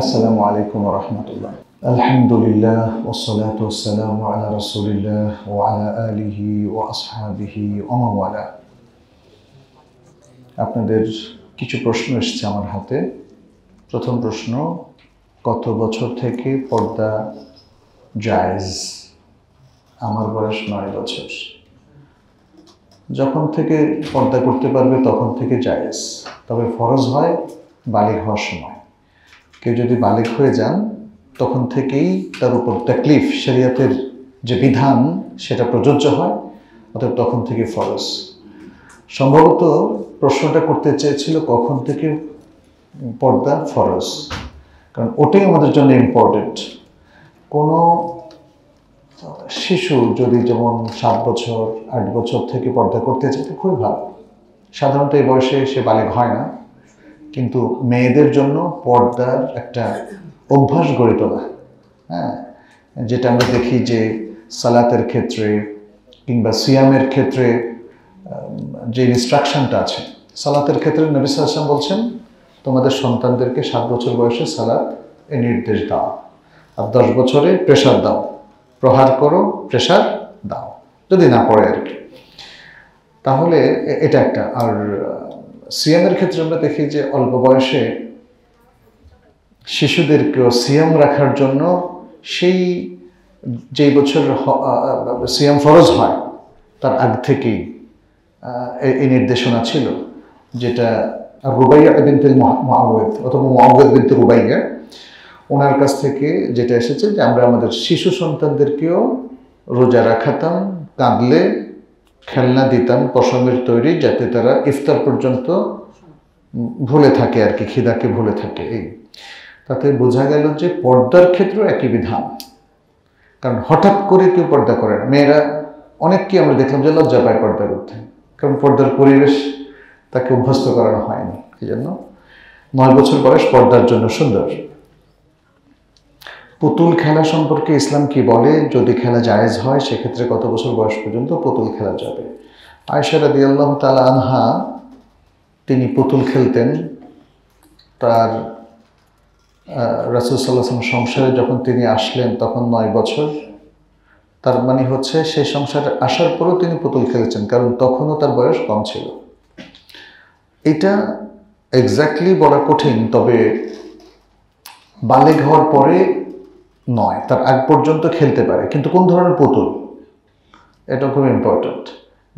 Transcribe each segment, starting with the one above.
আসসালামু আলাইকুম রহমতুল্লাহ। আলহামদুলিল্লাহ ওসলাত ওসালাম আলা রসুলিল্লাহ ও আলা আলিহি ও আসহাবিহি ওমাওয়ালা আপনাদের কিছু প্রশ্ন এসছে আমার হাতে। প্রথম প্রশ্ন, কত বছর থেকে পর্দা জায়েজ? আমার বয়স নয় বছর। যখন থেকে পর্দা করতে পারবে তখন থেকে জায়েজ। তবে ফরজ হয় বালিক হওয়ার সময়। কেউ যদি বালিক হয়ে যান, তখন থেকেই তার উপর তাকলিফ, শরিয়াতের যে বিধান, সেটা প্রযোজ্য হয় অর্থাৎ তখন থেকে ফরজ। সম্ভবত প্রশ্নটা করতে চেয়েছিল, কখন থেকে পর্দা ফরজ? কারণ ওটাই আমাদের জন্য ইম্পর্টেন্ট কোনো শিশু যদি যেমন সাত বছর, আট বছর থেকে পর্দা করতে চায়, তো খুবই ভালো। সাধারণত এই বয়সে সে বালেক হয় না। কিন্তু মেয়েদের জন্য পর্দার একটা অভ্যাস গড়ে তোলা হ্যাঁ? যেটা আমরা দেখি যে সালাতের ক্ষেত্রে কিংবা সিয়ামের ক্ষেত্রে যে ইনস্ট্রাকশনটা আছে, সালাতের ক্ষেত্রে নবী সাল্লাম বলছেন, তোমাদের সন্তানদেরকে সাত বছর বয়সে সালাত এ নির্দেশ দাও, আর দশ বছরে প্রেশার দাও, প্রহার করো প্রেশার দাও। যদি না পড়ে আর কি। তাহলে এটা একটা, আর সিয়ামের ক্ষেত্রে আমরা দেখি যে অল্প বয়সে শিশুদেরকেও সিয়াম রাখার জন্য সেই যেই বছর সিয়াম ফরজ হয়, তার আগ থেকেই এই নির্দেশনা ছিল, যেটা রুবাইয়া বিনতুল মাহবুদ অথবা মাহবুদ বিনতুল রুবাইয়া, ওনার কাছ থেকে যেটা এসেছে যে আমরা আমাদের শিশু সন্তানদেরকেও রোজা রাখাতাম, কাঁদলে খেলনা দিতাম, পশমের তৈরি, যাতে তারা ইফতার পর্যন্ত ভুলে থাকে আর কি, খিদাকে ভুলে থাকে, এই। তাতে বোঝা গেল যে পর্দার ক্ষেত্রেও একই বিধান। কারণ হঠাৎ করে কেউ পর্দা করে না। মেয়েরা অনেককে আমরা দেখলাম যে লজ্জা পায় পর্দা করতে কারণ পর্দার পরিবেশ তাকে অভ্যস্ত করানো হয়নি। এই জন্য নয় বছর বয়স পর্দার জন্য সুন্দর। পুতুল খেলা সম্পর্কে ইসলাম কি বলে? যদি খেলা জায়েজ হয়, সেক্ষেত্রে কত বছর বয়স পর্যন্ত পুতুল খেলা যাবে? আয়সা রাদি আল্লাহ তালা আনহা, তিনি পুতুল খেলতেন। তার রাসুল সাল্লাহাম সংসারে যখন তিনি আসলেন, তখন নয় বছর। তার মানে হচ্ছে, সেই সংসারে আসার পরেও তিনি পুতুল খেলেছেন, কারণ তখনও তার বয়স কম ছিল। এটা এক্স্যাক্টলি বলা কঠিন, তবে বালেগ হওয়ার পরে নয়, তার আগ পর্যন্ত খেলতে পারে। কিন্তু কোন ধরনের পুতুল? এটা খুব ইম্পর্ট্যান্ট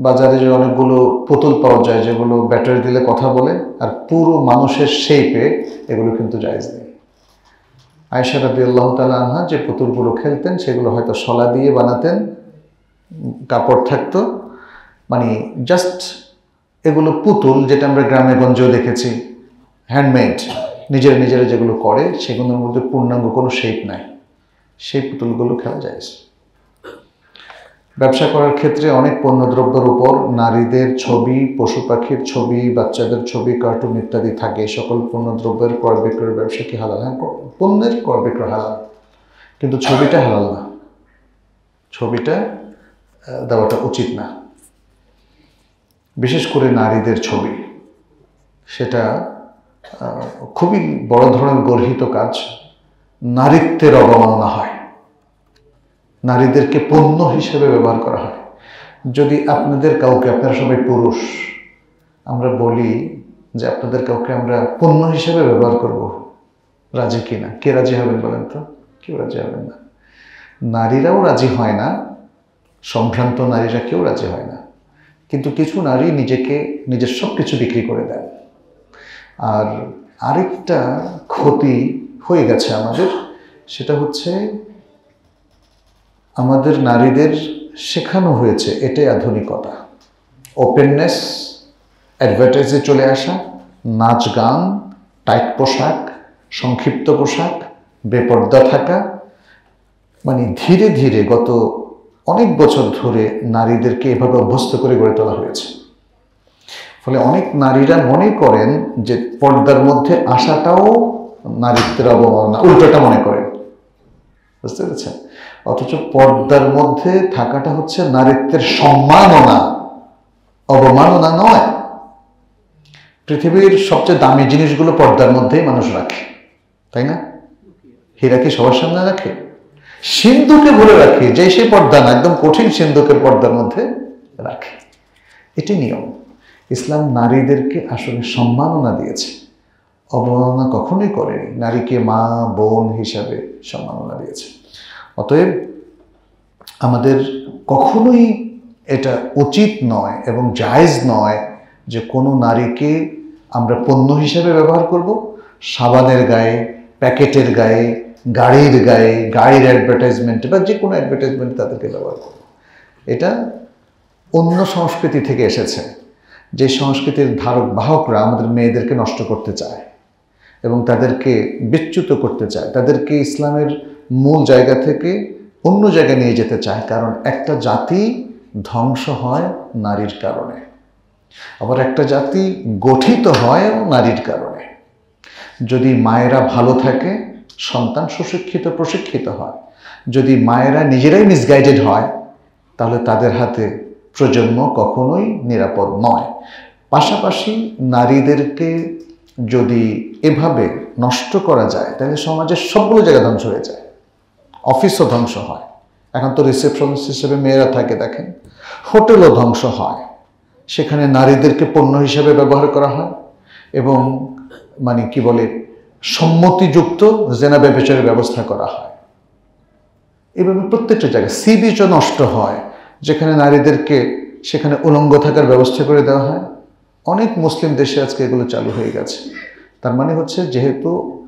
বাজারে যে অনেকগুলো পুতুল পাওয়া যায়, যেগুলো ব্যাটারি দিলে কথা বলে, আর পুরো মানুষের শেপে এগুলো কিন্তু জায়জ নেই। আয়সা রাবি আল্লাহ তালা আনহা যে পুতুলগুলো খেলতেন, সেগুলো হয়তো শলা দিয়ে বানাতেন, কাপড় থাকতো। মানে জাস্ট এগুলো পুতুল, যেটা আমরা গ্রামে গঞ্জেও দেখেছি হ্যান্ডমেড নিজেরা নিজেরা যেগুলো করে, সেগুলোর মধ্যে পূর্ণাঙ্গ কোনো শেপ নাই। সেই পুতুলগুলো খেলা যায়। ব্যবসা করার ক্ষেত্রে অনেক পণ্যদ্রব্যের উপর নারীদের ছবি, পশু পাখির ছবি, বাচ্চাদের ছবি কার্টুন ইত্যাদি থাকে। সকল পণ্যদ্রব্যের ক্রয় বিক্রয়ের ব্যবসা কি হালাল? হ্যাঁ পণ্যের ক্রয় বিক্রয় হালাল। কিন্তু ছবিটা হালাল না। ছবিটা দেওয়াটা উচিত না। বিশেষ করে নারীদের ছবি। সেটা খুবই বড় ধরনের গর্হিত কাজ। নারীত্বের অবমাননা হয়। নারীদেরকে পণ্য হিসেবে ব্যবহার করা হয়। যদি আপনাদের কাউকে, আপনারা সবাই পুরুষ, আমরা বলি যে আপনাদের কাউকে আমরা পণ্য হিসেবে ব্যবহার করব। রাজি কিনা কে রাজি হবেন বলেন তো? কেউ রাজি হবেন না। নারীরাও রাজি হয় না, সম্ভ্রান্ত নারীরা কেউ রাজি হয় না। কিন্তু কিছু নারী নিজেকে, নিজের সব কিছু বিক্রি করে দেন। আর আরেকটা ক্ষতি হয়ে গেছে আমাদের। সেটা হচ্ছে আমাদের নারীদের শেখানো হয়েছে, এটাই আধুনিকতা। ওপেননেস অ্যাডভার্টাইজে চলে আসা, নাচ গান টাইট পোশাক, সংক্ষিপ্ত পোশাক, বেপর্দা থাকা মানে ধীরে ধীরে গত অনেক বছর ধরে নারীদেরকে এভাবে অভ্যস্ত করে গড়ে তোলা হয়েছে। ফলে অনেক নারীরা মনে করেন যে পর্দার মধ্যে আসাটাও নারীত্বের অবমাননা, উল্টোটা মনে করে বুঝতে পেরেছেন? অথচ পর্দার মধ্যে থাকাটা হচ্ছে নারীত্বের সম্মাননা। অবমাননা নয়। পৃথিবীর সবচেয়ে দামি জিনিসগুলো পর্দার মধ্যেই মানুষ রাখে। তাই না? হীরা কি সবার সামনে রাখে। সিন্ধুকে ভুলে রাখে, যে সে পর্দা না, একদম কঠিন সিন্ধুকের পর্দার মধ্যে রাখে। এটি নিয়ম। ইসলাম নারীদেরকে আসলে সম্মাননা দিয়েছে। অবমাননা কখনোই করেনি। নারীকে মা, বোন হিসাবে সম্মাননা দিয়েছে। অতএব আমাদের কখনোই এটা উচিত নয় এবং জায়জ নয় যে কোনো নারীকে আমরা পণ্য হিসেবে ব্যবহার করব। সাবানের গায়ে, প্যাকেটের গায়ে, গাড়ির গায়ে, গাড়ির অ্যাডভার্টাইজমেন্টে বা যে কোনো অ্যাডভার্টাইজমেন্ট তাদেরকে ব্যবহার করব। এটা অন্য সংস্কৃতি থেকে এসেছে। যে সংস্কৃতির ধারক বাহকরা আমাদের মেয়েদেরকে নষ্ট করতে চায়। এবং তাদেরকে বিচ্যুত করতে চায়, তাদেরকে ইসলামের মূল জায়গা থেকে অন্য জায়গায় নিয়ে যেতে চায়, কারণ একটা জাতি ধ্বংস হয় নারীর কারণে। আবার একটা জাতি গঠিত হয় নারীর কারণে। যদি মায়েরা ভালো থাকে, সন্তান সুশিক্ষিত, প্রশিক্ষিত হয়। যদি মায়েরা নিজেরাই মিসগাইডেড হয়, তাহলে তাদের হাতে প্রজন্ম কখনোই নিরাপদ নয়। পাশাপাশি নারীদেরকে যদি এভাবে নষ্ট করা যায়, তাহলে সমাজের সবগুলো জায়গা ধ্বংস হয়ে যায়। অফিসও ধ্বংস হয়। এখন তো রিসেপশনিস্ট হিসেবে মেয়েরা থাকে, দেখেন। হোটেলও ধ্বংস হয়। সেখানে নারীদেরকে পণ্য হিসেবে ব্যবহার করা হয় এবং মানে কি বলে, সম্মতিযুক্ত জেনা ব্যবচারের ব্যবস্থা করা হয়। এভাবে প্রত্যেকটা জায়গায় সি বিচও নষ্ট হয়। যেখানে নারীদেরকে সেখানে উলঙ্গ থাকার ব্যবস্থা করে দেওয়া হয়। অনেক মুসলিম দেশে আজকে এগুলো চালু হয়ে গেছে। তার মানে হচ্ছে যেহেতু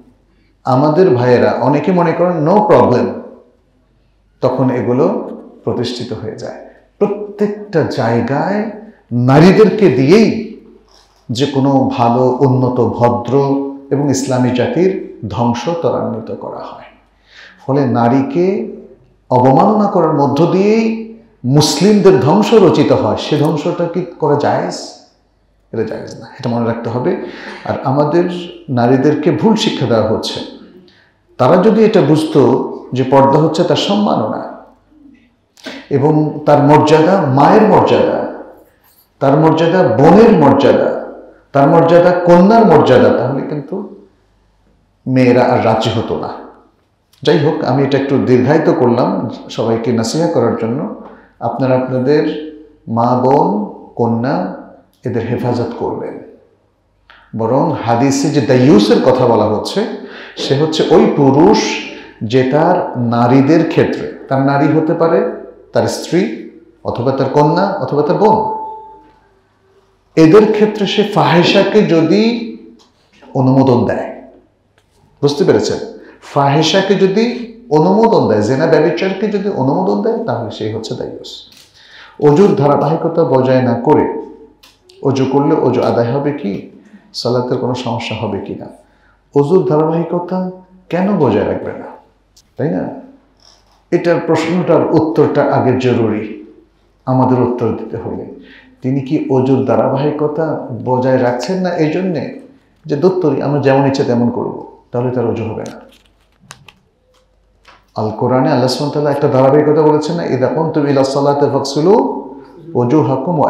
আমাদের ভাইয়েরা অনেকে মনে করেন নো প্রবলেম তখন এগুলো প্রতিষ্ঠিত হয়ে যায়। প্রত্যেকটা জায়গায় নারীদেরকে দিয়েই যে কোনো ভালো, উন্নত, ভদ্র এবং ইসলামী জাতির ধ্বংস ত্বরান্বিত করা হয়। ফলে নারীকে অবমাননা করার মধ্য দিয়েই মুসলিমদের ধ্বংস রচিত হয়। সে ধ্বংসটা কি করা জায়েজ এটা জায়েজ না, এটা মনে রাখতে হবে। আর আমাদের নারীদেরকে ভুল শিক্ষা দেওয়া হচ্ছে। তারা যদি এটা বুঝতো যে পর্দা হচ্ছে তার সম্মাননা এবং তার মর্যাদা মায়ের মর্যাদা, তার মর্যাদা বোনের মর্যাদা, তার মর্যাদা কন্যার মর্যাদা, তাহলে কিন্তু মেয়েরা আর রাজি হতো না। যাই হোক, আমি এটা একটু দীর্ঘায়িত করলাম সবাইকে নাসিহা করার জন্য। আপনারা আপনাদের মা, বোন, কন্যা এদের হেফাজত করবেন। বরং হাদিসে যে দায়ুসের কথা বলা হচ্ছে, সে হচ্ছে ওই পুরুষ যে তার নারীদের ক্ষেত্রে, তার নারী হতে পারে, তার স্ত্রী, অথবা তার কন্যা, অথবা তার বোন। এদের ক্ষেত্রে সে ফাহেসাকে যদি অনুমোদন দেয়, বুঝতে পেরেছেন? ফাহেসাকে যদি অনুমোদন দেয়, জেনা ব্যবচারকে যদি অনুমোদন দেয়, তাহলে সেই হচ্ছে দায়ুস। অজুর ধারাবাহিকতা বজায় না করে অজু করলে অজু আদায় হবে কি? সালাতের কোনো সমস্যা হবে কি না? অজুর ধারাবাহিকতা কেন বজায় রাখবে না? তাই না? এটার প্রশ্নটার উত্তরটা আগে জরুরি। আমাদের উত্তর দিতে হলে তিনি কি অজুর ধারাবাহিকতা বজায় রাখছেন না এই জন্যে যে দত্তরি, আমরা যেমন ইচ্ছে তেমন করব, তাহলে তার অজু হবে না। আল কোরআনে আল্লাহ সুমতাল্লাহ একটা ধারাবাহিকতা বলেছেন না, ইদা কোন তুমি ইলাসাল্লাতে ফকসুলু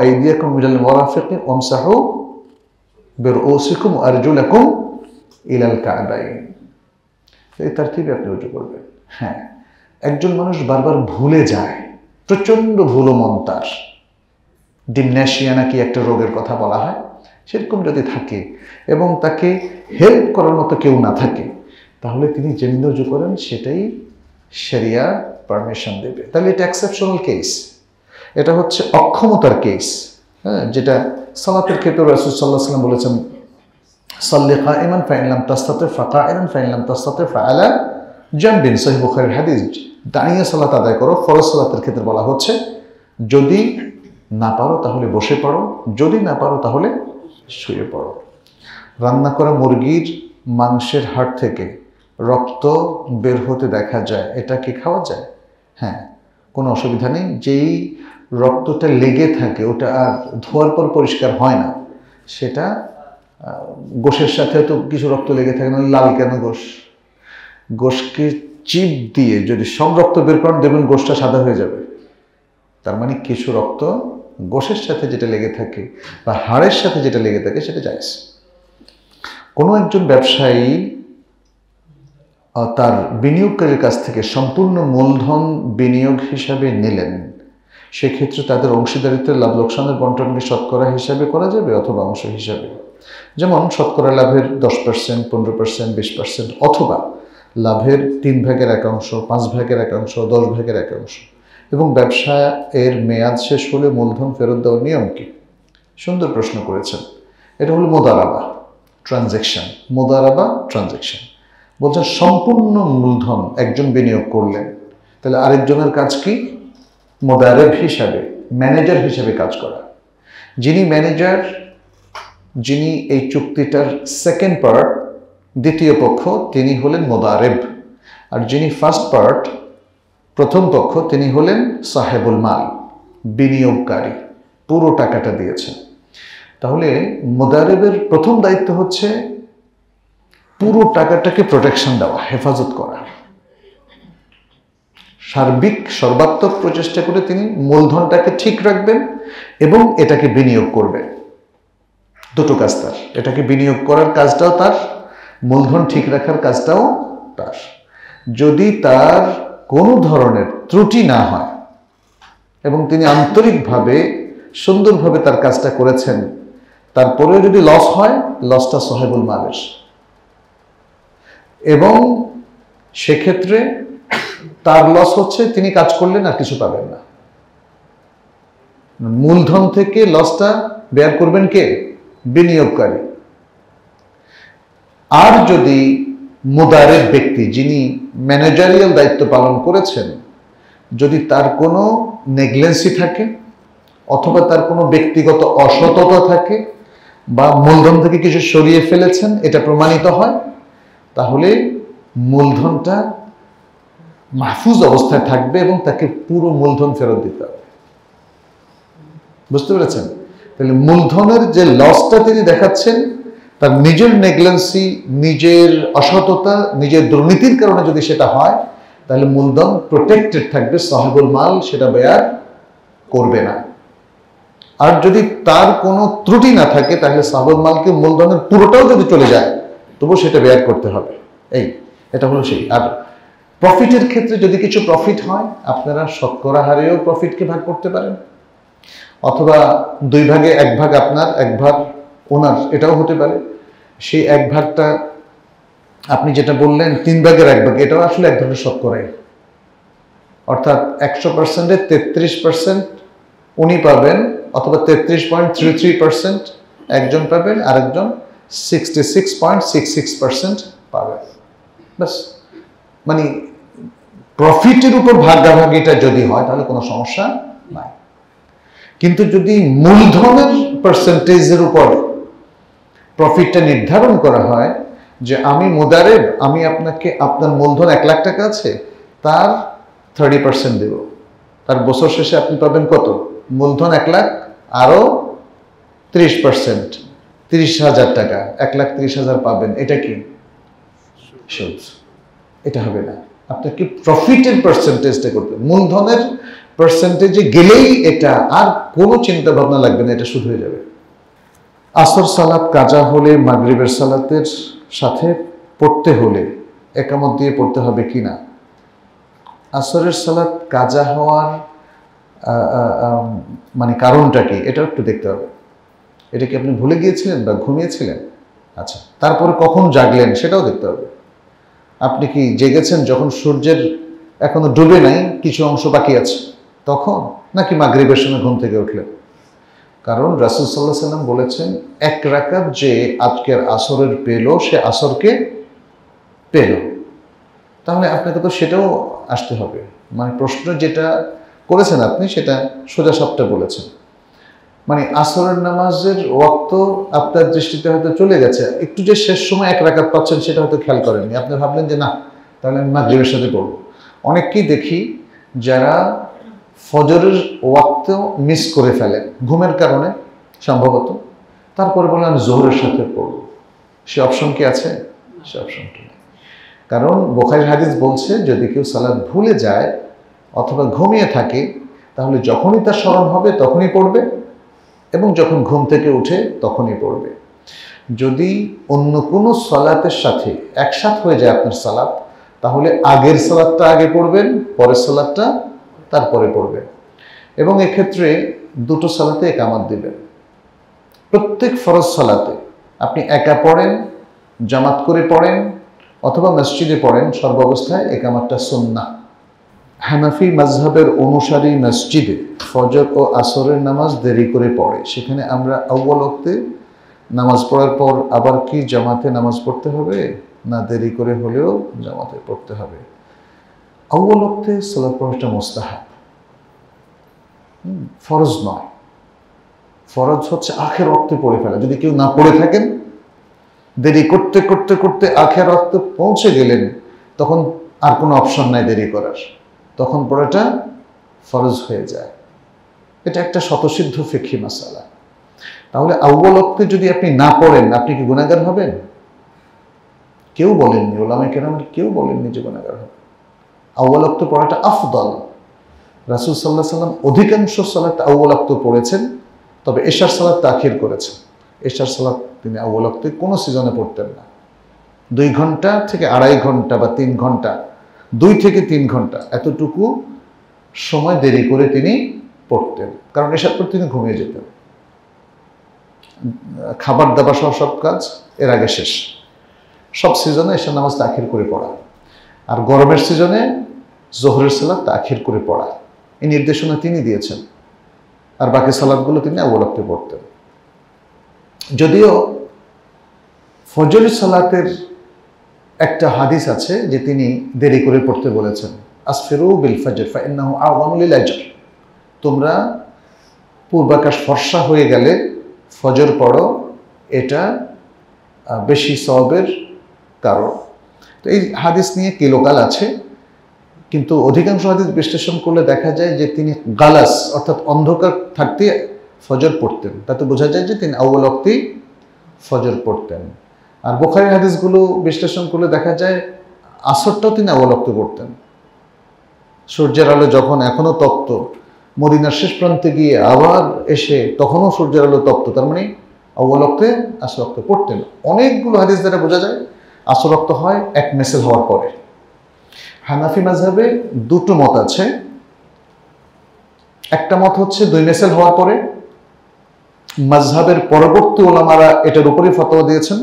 আইদিয়াকুম মিলাল মরাফিক ওমসাহু বের ওসিকুম আরজুলাকুম ইলাল কাবাইন এই তারতিবে আপনি উজু করবেন। হ্যাঁ একজন মানুষ বারবার ভুলে যায়, প্রচণ্ড ভুলো মন তার ডিমন্যাশিয়া নাকি একটা রোগের কথা বলা হয়, সেরকম যদি থাকে এবং তাকে হেল্প করার মতো কেউ না থাকে, তাহলে তিনি যেমনি উজু করেন, সেটাই সেরিয়া পারমিশন দেবে। তাহলে এটা এক্সেপশনাল কেস এটা হচ্ছে অক্ষমতার কেস হ্যাঁ যেটা সালাতের ক্ষেত্রে রাসুল সাল্লাহ সাল্লাম বলেছেন, সাল্লে কাইমান ফাইনলাম তাস্তাতে ফাঁকা এরান ফাইনলাম তাস্তাতে ফায়লা জানবিন সহি বুখারের হাদিস, দাঁড়িয়ে সালাত আদায় করো, ফরজ সালাতের ক্ষেত্রে বলা হচ্ছে, যদি না পারো তাহলে বসে পড়ো, যদি না পারো তাহলে শুয়ে পড়ো। রান্না করা মুরগির মাংসের হাড় থেকে রক্ত বের হতে দেখা যায়, এটা কি খাওয়া যায়? হ্যাঁ কোনো অসুবিধা নেই, যেই রক্তটা লেগে থাকে, ওটা আর ধোয়ার পর পরিষ্কার হয় না। সেটা গোশের সাথে তো কিছু রক্ত লেগে থাকে না লাল কেন গোশ? গোশকে চিপ দিয়ে যদি সব রক্ত বের করেন, দেখবেন গোশটা সাদা হয়ে যাবে। তার মানে কিছু রক্ত গোশের সাথে যেটা লেগে থাকে বা হাড়ের সাথে যেটা লেগে থাকে, সেটা যাইছে কোনো একজন ব্যবসায়ী তার বিনিয়োগকারীর কাছ থেকে সম্পূর্ণ মূলধন বিনিয়োগ হিসাবে নিলেন। সেক্ষেত্রে তাদের অংশীদারিত্বের লাভ লোকসানের বন্টনকে শতকরা হিসাবে করা যাবে অথবা অংশ হিসাবে। যেমন, শতকরা লাভের দশ পার্সেন্ট পনেরো পার্সেন্ট বিশ পার্সেন্ট অথবা লাভের তিন ভাগের একাংশ পাঁচ ভাগের একাংশ দশ ভাগের একাংশ এবং ব্যবসা এর মেয়াদ শেষ হলে মূলধন ফেরত দেওয়ার নিয়ম কি? সুন্দর প্রশ্ন করেছেন। এটা হলো মোদারাবা ট্রানজেকশন মোদারাবা ট্রানজেকশন বলছেন, সম্পূর্ণ মূলধন একজন বিনিয়োগ করলেন, তাহলে আরেকজনের কাজ কি? মোদারেব হিসাবে ম্যানেজার হিসাবে কাজ করা। যিনি ম্যানেজার যিনি এই চুক্তিটার সেকেন্ড পার্ট দ্বিতীয় পক্ষ, তিনি হলেন মোদারেব। আর যিনি ফার্স্ট পার্ট প্রথম পক্ষ, তিনি হলেন সাহেবুল মাল, বিনিয়োগকারী। পুরো টাকাটা দিয়েছেন। তাহলে মোদারেবের প্রথম দায়িত্ব হচ্ছে পুরো টাকাটাকে প্রোটেকশন দেওয়া, হেফাজত করা সার্বিক সর্বাত্মক প্রচেষ্টা করে তিনি মূলধনটাকে ঠিক রাখবেন এবং এটাকে বিনিয়োগ করবেন। দুটো কাজ তার। এটাকে বিনিয়োগ করার কাজটাও তার, মূলধন ঠিক রাখার কাজটাও তার। যদি তার কোনো ধরনের ত্রুটি না হয় এবং তিনি আন্তরিকভাবে, সুন্দরভাবে তার কাজটা করেছেন, তারপরেও যদি লস হয়, লসটা সোহেবুল মালের। এবং সেক্ষেত্রে তার লস হচ্ছে, তিনি কাজ করলেন আর কিছু পাবেন না। মূলধন থেকে লসটা বেয়ার করবেন কে? বিনিয়োগকারী। আর যদি মুদারের ব্যক্তি, যিনি ম্যানেজারিয়াল দায়িত্ব পালন করেছেন, যদি তার কোনো নেগলেন্সি থাকে, অথবা তার কোনো ব্যক্তিগত অসততা থাকে, বা মূলধন থেকে কিছু সরিয়ে ফেলেছেন, এটা প্রমাণিত হয়, তাহলে মূলধনটা মাহফুজ অবস্থায় থাকবে এবং তাকে পুরো মূলধন ফেরত দিতে হবে। বুঝতে পেরেছেন? তাহলে মূলধনের যে লসটা তিনি দেখাচ্ছেন, তার নিজের নেগলেন্সি, নিজের অসততা, নিজের দুর্নীতির কারণে যদি সেটা হয়, তাহলে মূলধন প্রোটেক্টেড থাকবে সাহেবুল মাল সেটা বেয়ার করবে না। আর যদি তার কোনো ত্রুটি না থাকে, তাহলে সাহেবুল মালকে মূলধনের পুরোটাও যদি চলে যায় তবু সেটা বেয়ার করতে হবে। এই, এটা হলো সেই। আর প্রফিটের ক্ষেত্রে যদি কিছু প্রফিট হয়, আপনারা শতকরা হারেও প্রফিটকে ভাগ করতে পারেন। অথবা দুই ভাগে এক ভাগ আপনার, এক ভাগ ওনার, এটাও হতে পারে। সেই এক ভাগটা আপনি যেটা বললেন, তিন ভাগের এক ভাগ, এটাও আসলে এক ধরনের শতকরাই। অর্থাৎ একশো পার্সেন্টের তেত্রিশ পার্সেন্ট উনি পাবেন, অথবা তেত্রিশ পয়েন্ট থ্রি থ্রি পার্সেন্ট একজন পাবেন, আরেকজন sixty six point six six percent পাবেন। ব্যাস। মানে প্রফিটের উপর ভাগাভাগিটা যদি হয়, তাহলে কোনো সমস্যা নাই। কিন্তু যদি মূলধনের পার্সেন্টেজের উপর প্রফিটটা নির্ধারণ করা হয়, যে আমি মোদারেব, আমি আপনাকে, আপনার মূলধন এক লাখ টাকা আছে, তার থার্টি পার্সেন্ট দেব। তার বছর শেষে আপনি পাবেন কত? মূলধন এক লাখ, আরও ত্রিশ পার্সেন্ট তিরিশ হাজার টাকা, এক লাখ তিরিশ হাজার পাবেন। এটা কি? সুদ। এটা হবে না। আপনাকে প্রফিটের পার্সেন্টেজটা করতে। মূলধনের পার্সেন্টেজে গেলেই এটা আর কোনো চিন্তা ভাবনা লাগবে না, এটা শুধু হয়ে যাবে। আসর সালাত কাজা হলে, মাগরিবের সালাতের সাথে পড়তে হলে একামত দিয়ে পড়তে হবে কি না? আসরের সালাত কাজা হওয়ার মানে কারণটা কি? এটাও একটু দেখতে হবে। এটা কি আপনি ভুলে গিয়েছিলেন বা ঘুমিয়েছিলেন? আচ্ছা তারপরে কখন জাগলেন সেটাও দেখতে হবে। আপনি কি জেগেছেন যখন সূর্যের এখনও ডুবে নাই, কিছু অংশ বাকি আছে? তখন? নাকি মাগরিবের সময় ঘুম থেকে উঠলেন? কারণ রাসুল সাল্লাহ সাল্লাম বলেছেন, এক রাকাত যে আজকের আসরের পেল, সে আসরকে পেল। তাহলে আপনাকে তো সেটাও আসতে হবে। মানে প্রশ্ন যেটা করেছেন আপনি, সেটা সোজা সাপটা বলেছেন। মানে আসরের নামাজের ওয়াক্ত আপনার দৃষ্টিতে হয়তো চলে গেছে। একটু যে শেষ সময় এক রাকাত পাচ্ছেন সেটা হয়তো খেয়াল করেননি। আপনি ভাবলেন যে, না, তাহলে আমি মাগরিবের সাথে পড়ব। অনেককেই দেখি যারা ফজরের ওয়াক্ত মিস করে ফেলে। ঘুমের কারণে সম্ভবত। তারপরে বলে, আমি জোহরের সাথে পড়ব। সে অপশন কি আছে? সে অপশনটি নেই। কারণ বোখারি হাদিস বলছে, যদি কেউ সালাদ ভুলে যায় অথবা ঘুমিয়ে থাকে, তাহলে যখনই তার স্মরণ হবে তখনই পড়বে। এবং যখন ঘুম থেকে উঠে তখনই পড়বে। যদি অন্য কোনো সালাতের সাথে একসাথ হয়ে যায় আপনার সালাত, তাহলে আগের সালাদটা আগে পড়বেন, পরের সালাদটা তারপরে পড়বেন। এবং এক্ষেত্রে দুটো সালাতে একামাত দিবেন। প্রত্যেক ফরজ সালাতে আপনি একা পড়েন, জামাত করে পড়েন, অথবা মসজিদে পড়েন, সর্বাবস্থায় একামাতটা সুন্না হানাফি মাজহাবের অনুসারী মসজিদে ফজর ও আসরের নামাজ দেরি করে পড়ে। সেখানে আমরা আউ্বাল ওক্তে নামাজ পড়ার পর আবার কি জামাতে নামাজ পড়তে হবে? না দেরি করে হলেও জামাতে পড়তে হবে। আউ্বাল ওক্তে সালাদ পড়াটা মোস্তাহাব। ফরজ নয়। ফরজ হচ্ছে আখের রক্তে পড়ে ফেলা। যদি কেউ না পড়ে থাকেন, দেরি করতে করতে করতে আখের রক্তে পৌঁছে গেলেন, তখন আর কোনো অপশন নাই দেরি করার। তখন পড়াটা ফরজ হয়ে যায়। এটা একটা শতসিদ্ধ ফিক্ষি মাসালা। তাহলে আউ্বলক্তে যদি আপনি না পড়েন, আপনি কি গুণাগার হবেন? কেউ বলেননি, ওলামে কেরামের কেউ বলেননি যে গুণাগার হবে। আউ্বলক্ত পড়াটা আফদল। রাসুল সাল্লাহ সাল্লাম অধিকাংশ সালাত আউ্বলক্ত পড়েছেন, তবে এশার সালাদ তাখির করেছেন। এশার সালাদ তিনি আউ্বলক্তে কোনো সিজনে পড়তেন না। দুই ঘণ্টা থেকে আড়াই ঘণ্টা বা তিন ঘণ্টা দুই থেকে তিন ঘণ্টা। এতটুকু সময় দেরি করে তিনি পড়তেন। কারণ এসব পর তিনি ঘুমিয়ে যেতেন। খাবার দাবার সহ সব কাজ এর আগে শেষ। সব সিজনে এসব নামাজ তাখির করে পড়া। আর গরমের সিজনে জোহরের সালাদ তাখির করে পড়া। এই নির্দেশনা তিনি দিয়েছেন। আর বাকি সালাদগুলো তিনি অবলব্ধি পড়তেন। যদিও ফজর সালাতের একটা হাদিস আছে যে তিনি দেরি করে পড়তে বলেছেন। আসফেরু বিল ফজর, ফাইন্নাহু আওয়ামুলিল আজর। তোমরা পূর্বাকাশ ফর্সা হয়ে গেলে ফজর পড়ো, এটা বেশি সবের কারণ। তো এই হাদিস নিয়ে কিলোকাল আছে? কিন্তু অধিকাংশ হাদিস বিশ্লেষণ করলে দেখা যায় যে তিনি গালাস, অর্থাৎ অন্ধকার থাকতে ফজর পড়তেন। তাতে বোঝা যায় যে তিনি আউ্বলক্তি ফজর পড়তেন। আর বোখারি হাদিসগুলো বিশ্লেষণ করলে দেখা যায় আসরটাও তিনি অবলক্ত করতেন। সূর্যের আলো যখন এখনও তপ্ত, মদিনার শেষ প্রান্তে গিয়ে আবার এসে তখনও সূর্যের আলো তপ্ত, তার মানে অবলক্তে আসরক্ত পড়তেন। অনেকগুলো হাদিস দ্বারা বোঝা যায় আসরক্ত হয় এক মেসেল হওয়ার পরে। হানাফি মাঝহাবে দুটো মত আছে। একটা মত হচ্ছে দুই মেসেল হওয়ার পরে। মাঝহাবের পরবর্তী ওলামারা এটার উপরে ফতোয়া দিয়েছেন।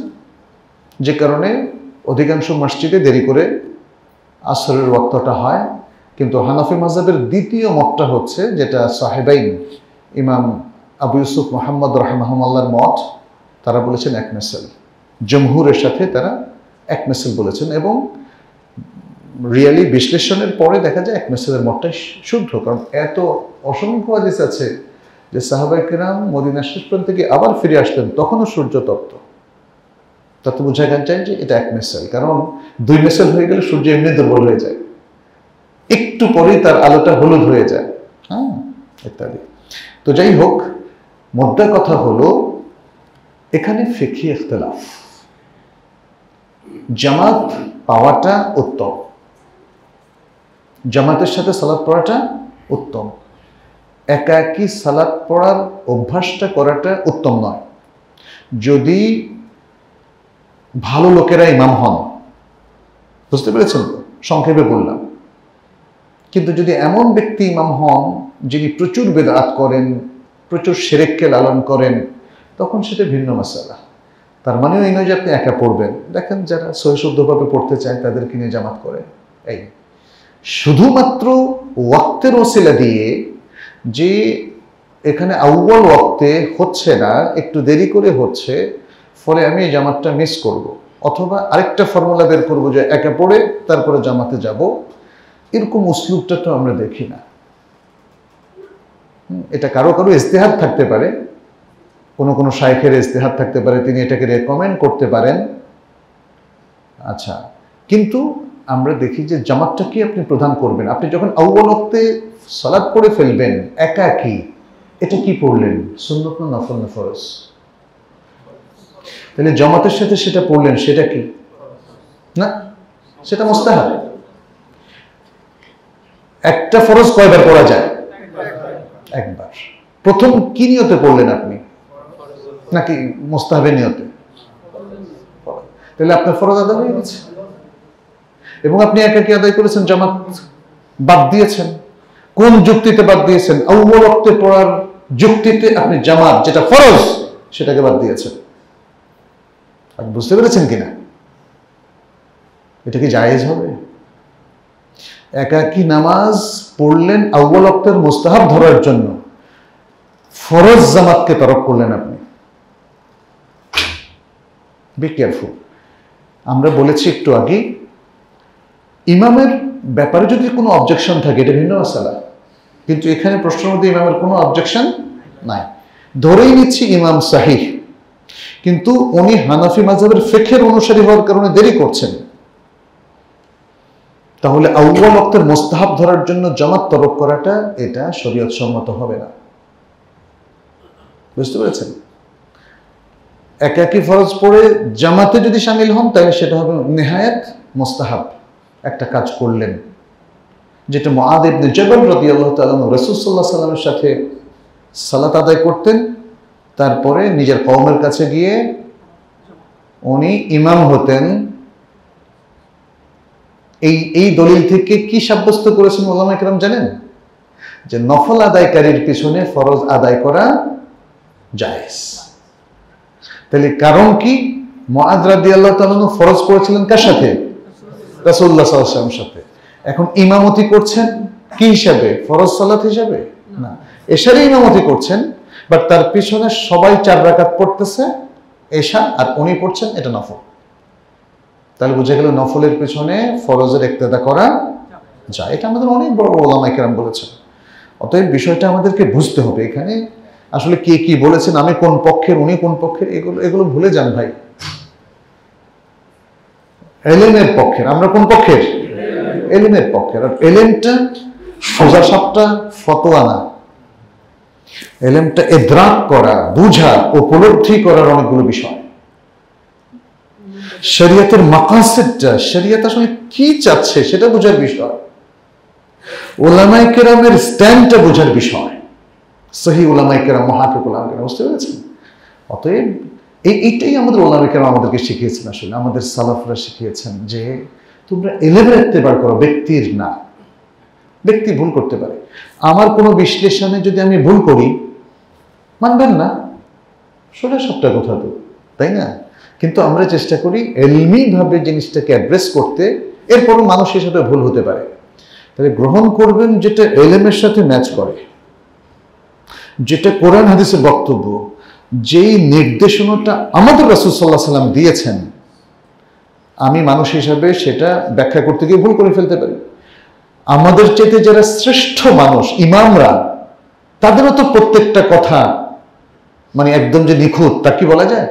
যে কারণে অধিকাংশ মসজিদে দেরি করে আসরের ওয়াক্তটা হয়। কিন্তু হানাফি মাজহাবের দ্বিতীয় মতটা হচ্ছে যেটা সাহেবাইন ইমাম আবু ইউসুফ মোহাম্মদ রহমাহমাল্লার মত তারা বলেছেন এক মেসেল। জমহুরের সাথে তারা এক মেসেল বলেছেন এবং রিয়ালি বিশ্লেষণের পরে দেখা যায় এক মেসেলের মতটাই শুদ্ধ। কারণ এত অসংখ্য হাদিস আছে যে সাহাবাই কিরাম মদিনা শেষ প্রান্ত থেকে আবার ফিরে আসতেন, তখনও সূর্য তপ্ত। তাতে বোঝা যায় যে এটা এক মেসেল কারণ দুই মেসেল হয়ে গেলে সূর্য এমনি দুর্বল হয়ে যায়। একটু পরেই তার আলোটা হলুদ হয়ে যায়। হ্যাঁ ইত্যাদি। তো যাই হোক মোদ্দা কথা হলো, এখানে ফিকি ইখতলাফ। জামাত পাওয়াটা উত্তম। জামাতের সাথে সালাদ পড়াটা উত্তম। একা একাকি সালাদ পড়ার অভ্যাসটা করাটা উত্তম নয়। যদি ভালো লোকেরা ইমাম হন। বুঝতে পেরেছেন? সংক্ষেপে বললাম। কিন্তু যদি এমন ব্যক্তি ইমাম হন, যিনি প্রচুর বেদাত করেন, প্রচুর সেরেককে লালন করেন, তখন সেটা ভিন্ন মশালা তার মানেও এই নয় যে আপনি একা পড়বেন। দেখেন যারা সহিশুদ্ধভাবে পড়তে চায়, তাদেরকে নিয়ে জামাত করে। এই। শুধুমাত্র ওয়াক্তের ওসিলা দিয়ে যে এখানে আউ্বাল ওয়াক্তে হচ্ছে না, একটু দেরি করে হচ্ছে ফলে আমি এই জামাতটা মিস করব। অথবা আরেকটা ফর্মুলা বের করব যে একা পড়ে তারপরে জামাতে যাব। এরকম উসলুকটা তো আমরা দেখি না। এটা কারও কারও ইস্তেহার থাকতে পারে। কোনো কোনো শাইখের ইস্তেহার থাকতে পারে, তিনি এটাকে রেকমেন্ড করতে পারেন। আচ্ছা কিন্তু আমরা দেখি যে জামাতটা কি আপনি প্রদান করবেন। আপনি যখন আউ্বলক্তে সালাদ পড়ে ফেলবেন একা কি এটা কি পড়লেন? না নফল না ফরজ? তাহলে জমাতের সাথে সেটা পড়লেন, সেটা কি? না, সেটা মোস্তাহাব। একটা ফরজ কয়বার পড়া যায়? একবার। প্রথম কি নিয়তে পড়লেন আপনি? নাকি মোস্তাহাবের নিয়তে? তাহলে আপনার ফরজ আদায় হয়ে গেছে। এবং আপনি একাকি আদায় করেছেন? জামাত বাদ দিয়েছেন। কোন যুক্তিতে বাদ দিয়েছেন? রক্তে পড়ার যুক্তিতে আপনি জামাত, যেটা ফরজ, সেটাকে বাদ দিয়েছেন। আপনি বুঝতে পেরেছেন কিনা? এটা কি জায়েজ হবে? একাকি নামাজ পড়লেন আউ্বল রক্তের মোস্তাহাব ধরার জন্য। ফরজ জামাতকে তরক করলেন আপনি। বি কেয়ারফুল আমরা বলেছি একটু আগে, ইমামের ব্যাপারে যদি কোনো অবজেকশন থাকে, এটা ভিন্ন মশালা কিন্তু এখানে প্রশ্নের মধ্যে ইমামের কোনো অবজেকশন নাই। ধরেই নিচ্ছি ইমাম সাহিহ। কিন্তু উনি হানাফি মাজাবের ফেখের অনুসারী হওয়ার কারণে দেরি করছেন। তাহলে আউ্বাল অক্তের মোস্তাহাব ধরার জন্য জামাত তরক করাটা, এটা শরীয়ত সম্মত হবে না। বুঝতে পেরেছেন? একাকি ফরজ পড়ে জামাতে যদি সামিল হন, তাহলে সেটা হবে নেহায়াত মোস্তাহাব। একটা কাজ করলেন, যেটা মহাদ ইবনে জবল রদি আল্লাহ তালন রসুল্লাহ সাল্লামের সাথে সালাত আদায় করতেন। তারপরে নিজের কওমের কাছে গিয়ে উনি ইমাম হতেন। এই এই দলিল থেকে কি সাব্যস্ত করেছেন ওলামা একরাম জানেন? যে নফল আদায়কারীর পিছনে ফরজ আদায় করা জায়েজ। তাহলে কারণ কি? মহাদ রাদি আল্লাহ তালু ফরজ করেছিলেন কার সাথে? রাসুল্লাহ সাল্লামের সাথে। এখন ইমামতি করছেন কি হিসাবে? ফরজ সালাত হিসাবে? না। এশারে ইমামতি করছেন বাট তার পিছনে সবাই চার রাকাত পড়তেছে এশা আর উনি পড়ছেন, এটা নফল। তাহলে বুঝে গেল নফলের পিছনে ফরজের একতেদা করা যায়। এটা আমাদের অনেক বড় ওলামা কেরাম বলেছেন। অতএব বিষয়টা আমাদেরকে বুঝতে হবে এখানে। আসলে কে কি বলেছেন, আমি কোন পক্ষের, উনি কোন পক্ষের, এগুলো এগুলো ভুলে যান ভাই। এলেনের পক্ষের, আমরা কোন পক্ষের? এলেনের পক্ষের। আর এলেনটা সোজা সাপটা ফতোয়া না। এলেমটা এদ্রাক করা, বুঝা, উপলব্ধি করার অনেকগুলো বিষয়। শরিয়তের মাকাসেদটা, শরিয়ত আসলে কি চাচ্ছে সেটা বোঝার বিষয়। ওলামাই কেরামের স্ট্যান্ডটা বোঝার বিষয়। সহি ওলামাই কেরাম মহাকে কেরাম, বুঝতে পেরেছেন? অতএব এই এইটাই আমাদের ওলামাই কেরাম আমাদেরকে শিখিয়েছেন আসলে। আমাদের সালাফরা শিখিয়েছেন যে তোমরা এলেভেন বার করো, ব্যক্তির না। ব্যক্তি ভুল করতে পারে। আমার কোনো বিশ্লেষণে যদি আমি ভুল করি, মানবেন না? সোজা সবটা কথা তো, তাই না? কিন্তু আমরা চেষ্টা করি এলমিভাবে জিনিসটাকে অ্যাড্রেস করতে, এরপরও মানুষ হিসেবে ভুল হতে পারে। তাহলে গ্রহণ করবেন যেটা এলেমের সাথে ম্যাচ করে। যেটা কোরআন হাদিসের বক্তব্য, যেই নির্দেশনাটা আমাদের রাসুল সাল্লাহ সাল্লাম দিয়েছেন, আমি মানুষ হিসাবে সেটা ব্যাখ্যা করতে গিয়ে ভুল করে ফেলতে পারি। আমাদের চেতে যারা শ্রেষ্ঠ মানুষ, ইমামরা, তাদেরও তো প্রত্যেকটা কথা মানে একদম যে নিখুঁত, তা কি বলা যায়?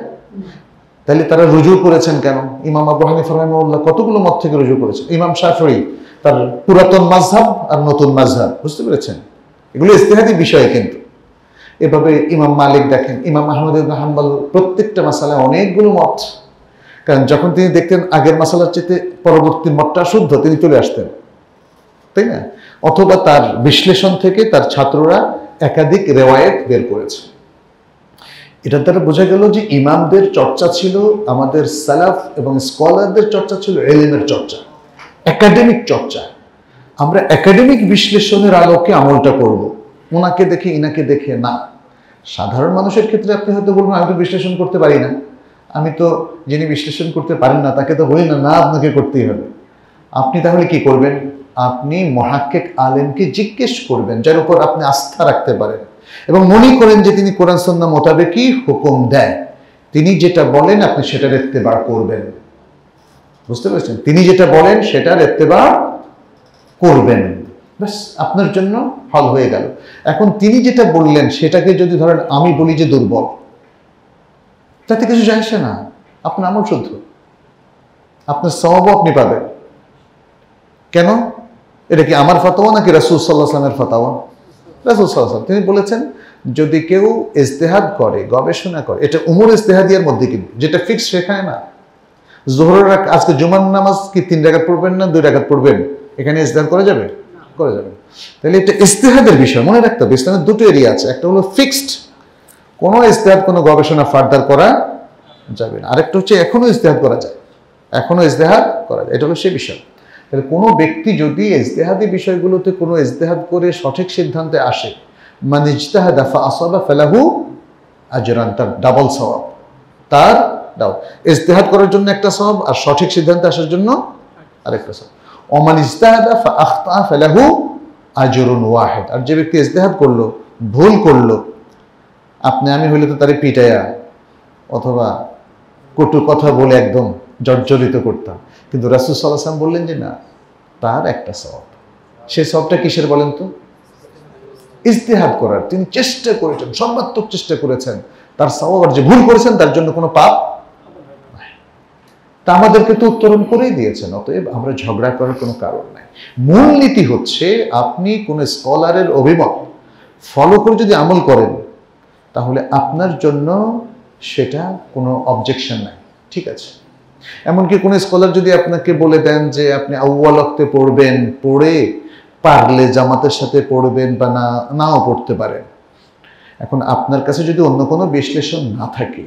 তাহলে তারা রুজু করেছেন কেন? ইমাম আবু হানিফ রহমউল্লাহ কতগুলো মত থেকে রুজু করেছেন? ইমাম শাফরি তার পুরাতন মাঝহাব আর নতুন মাঝহাব বুঝতে পেরেছেন? এগুলো ইস্তেহাদি বিষয় কিন্তু। এভাবে ইমাম মালিক দেখেন, ইমাম আহমদ হাম্বাল প্রত্যেকটা মাসালায় অনেকগুলো মত। কারণ যখন তিনি দেখতেন আগের মাসালার চেতে পরবর্তী মতটা শুদ্ধ, তিনি চলে আসতেন। তাই না অথবা তার বিশ্লেষণ থেকে তার ছাত্ররা একাধিক রেওয়ায়েত বের করেছে। এটার দ্বারা বোঝা গেল যে ইমামদের চর্চা ছিল, আমাদের সালাফ এবং স্কলারদের চর্চা ছিল এলিমের চর্চা, একাডেমিক চর্চা। আমরা একাডেমিক বিশ্লেষণের আলোকে আমলটা করব। ওনাকে দেখে, ইনাকে দেখে না। সাধারণ মানুষের ক্ষেত্রে আপনি হয়তো বলবেন, আমি তো বিশ্লেষণ করতে পারি না। আমি তো যিনি বিশ্লেষণ করতে পারেন না, তাকে তো বলি না না আপনাকে করতেই হবে। আপনি তাহলে কি করবেন? আপনি মহাক্কেক আলেমকে জিজ্ঞেস করবেন, যার উপর আপনি আস্থা রাখতে পারেন। এবং মনে করেন যে তিনি কোরআন সন্না মোতাবেকই হুকুম দেন। তিনি যেটা বলেন, আপনি সেটা সেটার এত্তেবার করবেন। বুঝতে পেরেছেন? তিনি যেটা বলেন সেটা সেটার এত্তেবার করবেন। ব্যাস, আপনার জন্য হল হয়ে গেল। এখন তিনি যেটা বললেন, সেটাকে যদি ধরেন আমি বলি যে দুর্বল, তাতে কিছু যায় আসে না। আপনার আমল শুদ্ধ। আপনার সবও আপনি পাবেন। কেন? এটা কি আমার ফতোয়া নাকি রাসুল সাল্লাহ আসলামের ফতোয়া? রাসুল সাল্লাহ তিনি বলেছেন, যদি কেউ ইজতেহাদ করে, গবেষণা করে, এটা উমর ইজতেহাদিয়ার মধ্যে কিন্তু, যেটা ফিক্স শেখায় না। জোহরের আজকে জুমার নামাজ কি তিন রাখাত পড়বেন না দুই রাখাত পড়বেন? এখানে ইজতেহাদ করা যাবে? করা যাবে। তাহলে এটা ইজতেহাদের বিষয়, মনে রাখতে হবে, ইসলামের দুটো এরিয়া আছে, একটা হলো ফিক্সড কোনো ইজতেহাদ, কোনো গবেষণা ফার্দার করা যাবে না। আরেকটা হচ্ছে এখনও ইজতেহাদ করা যায়। এখনও ইজতেহাদ করা যায়। এটা হলো সে বিষয়। তাহলে কোনো ব্যক্তি যদি ইজতেহাদি বিষয়গুলোতে কোনো ইজতেহাদ করে সঠিক সিদ্ধান্তে আসে মানে ইজতেহাদা ফা আসাবা ফেলাহু আজরান, তার ডাবল সওয়াব। তার ডাবল ইজতেহাদ করার জন্য একটা সওয়াব আর সঠিক সিদ্ধান্তে আসার জন্য আরেকটা সওয়াব। ওমান ইজতেহাদা ফা আখতা ফেলাহু আজরুন ওয়াহেদ। আর যে ব্যক্তি ইজতেহাদ করল, ভুল করল, আপনি আমি হইলে তো তারে পিটাইয়া, অথবা কটু কথা বলে একদম জর্জরিত করতাম। কিন্তু রাসুল সাল্লাহাম বললেন যে, না, তার একটা সব সে সবটা কিসের বলেন তো? ইজতেহাদ করার। তিনি চেষ্টা করেছেন সর্বাত্মক চেষ্টা করেছেন। তার সবার যে ভুল করেছেন, তার জন্য কোনো পাপ তা আমাদেরকে তো উত্তরণ করেই দিয়েছেন, অতএব আমরা ঝগড়া করার কোনো কারণ নাই। মূল নীতি হচ্ছে, আপনি কোন স্কলারের অভিমত ফলো করে যদি আমল করেন, তাহলে আপনার জন্য সেটা কোনো অবজেকশন নাই। ঠিক আছে? এমনকি কোনো স্কলার যদি আপনাকে বলে দেন যে আপনি আউ্বালক্তে পড়বেন, পড়ে পারলে জামাতের সাথে পড়বেন বা না, নাও পড়তে পারেন। এখন আপনার কাছে যদি অন্য কোনো বিশ্লেষণ না থাকে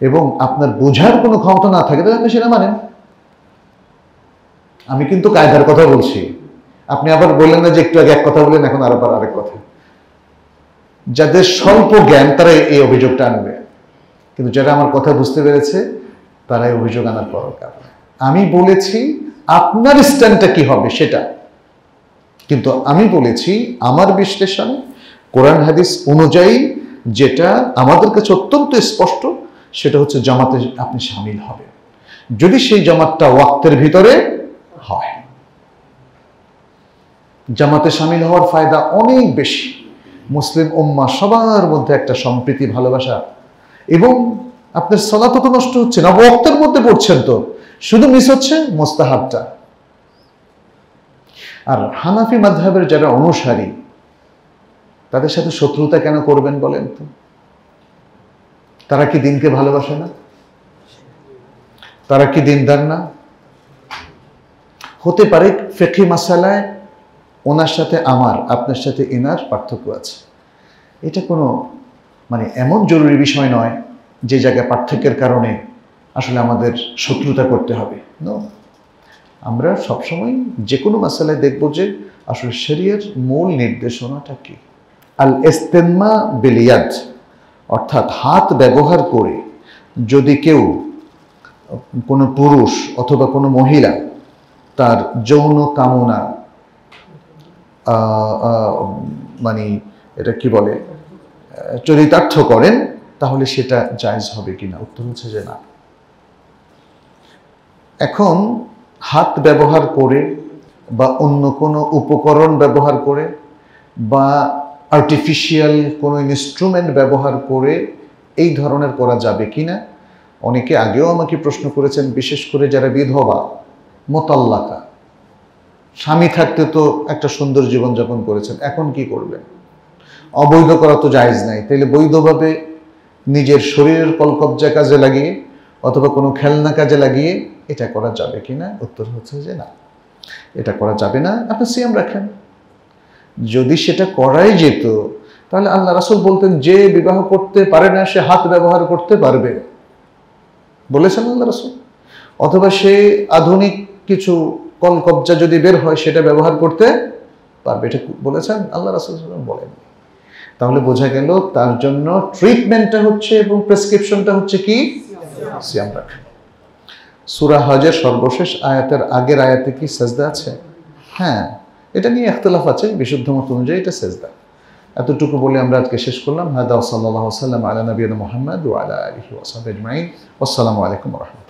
এবং আপনার বোঝার কোনো ক্ষমতা না থাকে, তাহলে আপনি সেটা মানেন। আমি কিন্তু কায়দার কথা বলছি। আপনি আবার বললেন না যে একটু আগে এক কথা বললেন, এখন আরও আরেক কথা। যাদের স্বল্প জ্ঞান, তারা এই অভিযোগটা আনবে। কিন্তু যারা আমার কথা বুঝতে পেরেছে তারা এই অভিযোগ আনার পর আমি বলেছি, আপনার স্ট্যান্ডটা কি হবে সেটা। কিন্তু আমি বলেছি, আমার বিশ্লেষণ, কোরআন হাদিস অনুযায়ী যেটা আমাদের কাছে অত্যন্ত স্পষ্ট, সেটা হচ্ছে জামাতে আপনি সামিল হবে যদি সেই জামাতটা ওয়াক্তের ভিতরে হয়। জামাতে সামিল হওয়ার ফায়দা অনেক বেশি। মুসলিম উম্মা সবার মধ্যে একটা সম্প্রীতি, ভালোবাসা এবং আপনার সলাত তো নষ্ট হচ্ছে না, ওয়াক্তের মধ্যে পড়ছেন তো। শুধু মিস হচ্ছে মোস্তাহাবটা। আর হানাফি মাধ্যমের যারা অনুসারী, তাদের সাথে শত্রুতা কেন করবেন বলেন তো? তারা কি দিনকে ভালোবাসে না? তারা কি দিনদার না? হতে পারে ফেকি মাসালায় ওনার সাথে আমার, আপনার সাথে এনার পার্থক্য আছে। এটা কোনো মানে এমন জরুরি বিষয় নয় যে জায়গায় পার্থক্যের কারণে আসলে আমাদের শত্রুতা করতে হবে। আমরা সবসময় যে কোনো মাসালায় দেখব যে আসলে শরীরের মূল নির্দেশনাটা কি। আল এস্তেম্মা বেলিয়াদ অর্থাৎ হাত ব্যবহার করে যদি কেউ কোনো পুরুষ অথবা কোনো মহিলা তার যৌন কামনা মানে এটা কি বলে চরিতার্থ করেন তাহলে সেটা জায়জ হবে কিনা? উত্তর হচ্ছে যে না। এখন হাত ব্যবহার করে বা অন্য কোনো উপকরণ ব্যবহার করে বা আর্টিফিশিয়াল কোনো ইনস্ট্রুমেন্ট ব্যবহার করে এই ধরনের করা যাবে কিনা? অনেকে আগেও আমাকে প্রশ্ন করেছেন, বিশেষ করে যারা বিধবা, মোতাল্লাকা। স্বামী থাকতে তো একটা সুন্দর জীবনযাপন করেছেন, এখন কি করবেন? অবৈধ করা তো জায়েজ নাই। তাইলে বৈধভাবে নিজের শরীরের কলকবজা কাজে লাগিয়ে অথবা কোনো খেলনা কাজে লাগিয়ে এটা করা যাবে কি না? উত্তর হচ্ছে যে না। এটা করা যাবে না, আপনি সিয়াম রাখেন। যদি সেটা করাই যেত, তাহলে আল্লাহ রাসুল বলতেন, যে বিবাহ করতে পারে না, সে হাত ব্যবহার করতে পারবে। বলেছেন আল্লাহ রাসুল। অথবা সে আধুনিক কিছু কলকবজা যদি বের হয়, সেটা ব্যবহার করতে পারবে। এটা বলেছেন আল্লাহ রাসুল বলেন তাহলে বোঝা গেল তার জন্য ট্রিটমেন্টটা হচ্ছে এবং প্রেসক্রিপশনটা হচ্ছে কি? সিয়াম রাখা সুরা হজের সর্বশেষ আয়াতের আগের আয়াতে কি সেজদা আছে? হ্যাঁ এটা নিয়ে একতলাফ আছে, বিশুদ্ধ মত অনুযায়ী এটা সেজদা। এতটুকু বলে আমরা আজকে শেষ করলাম। হাদা সাল্লাহ আলা নবীন মোহাম্মদ ও আলা আলহি আসসালামু আলাইকুম রহমতুল্লাহ।